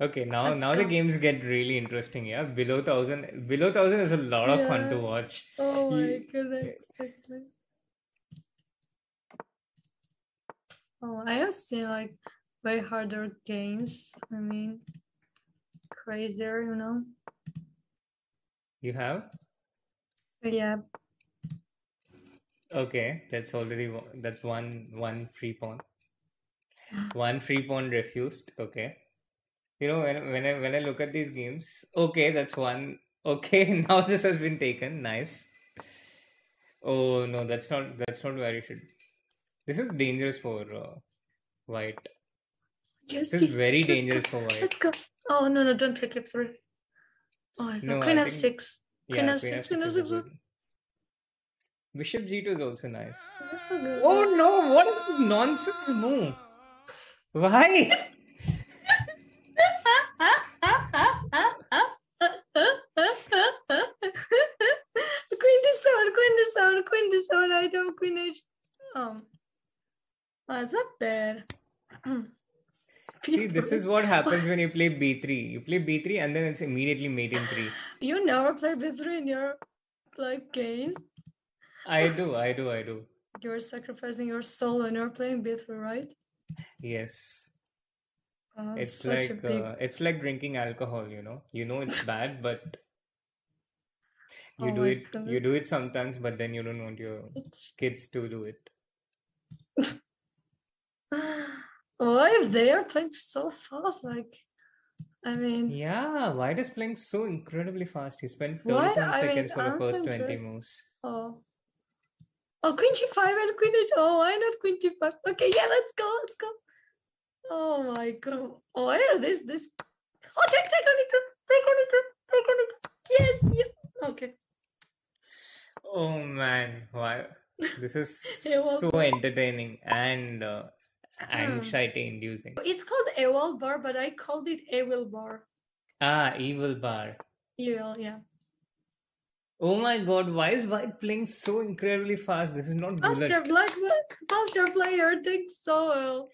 Okay, now Let's now the games get really interesting. Yeah, below thousand, below thousand is a lot of fun to watch. Oh my You, goodness. Exactly. Oh, I have seen like way harder games. I mean, crazier, you know? you have? Yeah. Okay, that's already one, that's one one free pawn. One free pawn refused. Okay. You know, when when I when I look at these games, okay, that's one. Okay, now this has been taken. Nice. Oh no, that's not that's not where you should. This is dangerous for uh, white. Yes, This is very yes, let's go. dangerous for white. Let's go. Oh no, no, don't take it through. Oh god. No, Queen I f six. Queen yeah, f six, f6 queen f six. Bishop g2 is also nice. Oh no, what is this nonsense move? Why? queen to seven, queen to seven, queen to seven. I don't queen h. Um, it's not bad. See, this is what happens when you play b3. You play b3 and then it's immediately mate in 3. You never play b3 in your like game. I do, I do, I do. You're sacrificing your soul when you're playing b3, right? Yes. Oh, It's like big. uh, it's like drinking alcohol, you know. You know it's bad, but you Oh do it you do it sometimes, but then you don't want your kids to do it. Why if they are playing so fast? Like, I mean, Yeah, White is playing so incredibly fast. He spent why? 37 I mean, seconds for the I'm first 20 interested. moves. Oh, oh, Queen G5 and Queen H. Oh, why not Queen G5? Okay, yeah, let's go, let's go. Oh my god. Oh, why are this this? Oh, take take on it, take on it, take on it. Yes, yes. Okay. Oh man, why? This is so entertaining and uh. Anxiety inducing. It's called AWOL bar, but I called it AWIL bar. Ah, evil bar. evil yeah. Oh my god, why is White playing so incredibly fast? This is not bullet. Master Black, Master Player thinks so well.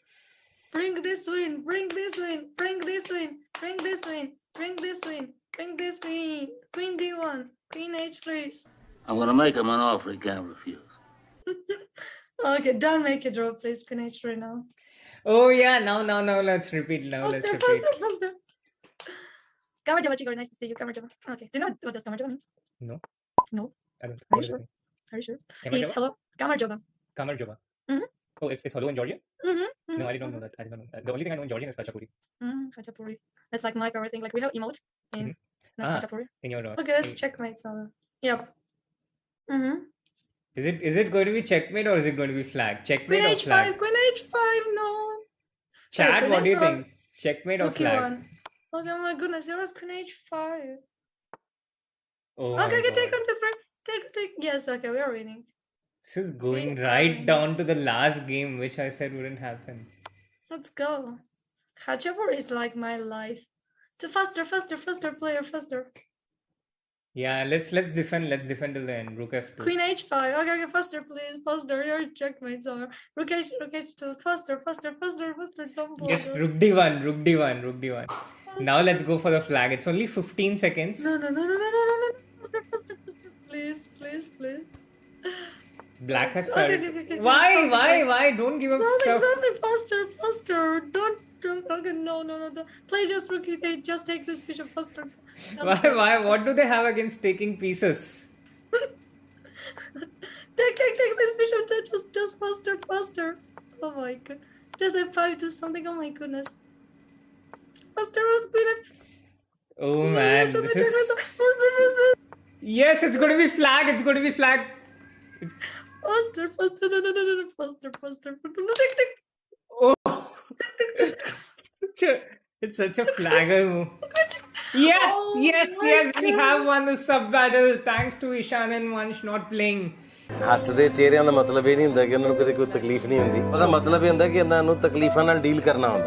Bring this win, bring this win, bring this win, bring this win, bring this win, bring this win. Queen D1, Queen H3. I'm gonna make him an offer he can't refuse. okay, don't make a draw, please. H3 now. Oh yeah, now now now let's repeat. Now let's Faster, repeat. faster, faster. Kamarjava Chigor, nice to see you, Kamarjava. Okay, do you know what does Kamarjava mean? No. No. I don't. Are you sure? Are you sure? Kamarjava? It's hello, Kamarjava. Kamarjava. Mhm. Oh, it's it's hello in Georgian? Mm-hmm. No, I didn't know that. I didn't know that. The only thing I know in Georgian is Khachapuri. Mm-hmm. Khachapuri. That's like my favorite thing. Like we have emote in Mhm. Nas Ah. Khachapuri. In your uh, Okay, let's in- checkmate. So, yep. Mm-hmm. Is it is it going to be checkmate or is it going to be flag? Checkmate Queen or flag? H5, Queen H5, no. Queen what do you think? Checkmate or Okay, flag? one. Okay, oh my goodness, yours Queen H5. Oh okay, okay, take on the front. Take, take. Yes, okay, we are winning. This is going right down to the last game, which I said wouldn't happen. Let's go. Khachapuri is like my life. To faster, faster, faster, player, faster. Yeah, let's let's defend. Let's defend till the end. Rook f2. Queen H5. Okay, okay, faster, please, faster. Your checkmates are. Rook H, Rook H2. Faster, faster, faster, faster. Don't Yes. Rook d1, Rook d1, Rook d1. Now let's go for the flag. It's only 15 seconds. No, no, no, no, no, no, no, no. Faster, faster, faster. Please, please, please. Black has Okay, started. okay, okay, okay, Why? sorry, Why? Why? Don't give up No, stuff. exactly. Faster, faster. Don't, don't. Okay, no, no, no. Don't. Play just rook e8. Just take this bishop faster. Don't Why? Why? What do they have against taking pieces? Take, take, take this bishop. Just, just, just faster, faster. Oh my god. Just f5 do something. Oh my goodness. Faster, Oh man, this is. Yes, it's going to be flag. It's going to be flag. It's... Faster, faster, no, no, no, no, faster, faster. Take, take. Oh, Such a- it's such a flagger move. Yeah, Oh yes, yes, we God. have won the sub battle thanks to Ishan and Vansh not playing. ਹੱਸਦੇ ਚਿਹਰਿਆਂ ਦਾ ਮਤਲਬ ਇਹ ਨਹੀਂ ਹੁੰਦਾ ਕਿ ਉਹਨਾਂ ਨੂੰ ਕਦੇ ਕੋਈ ਤਕਲੀਫ ਨਹੀਂ ਹੁੰਦੀ ਉਹਦਾ ਮਤਲਬ ਇਹ ਹੁੰਦਾ ਕਿ ਇਹਨਾਂ ਨੂੰ ਤਕਲੀਫਾਂ ਨਾਲ ਡੀਲ ਕਰਨਾ ਹੁੰਦਾ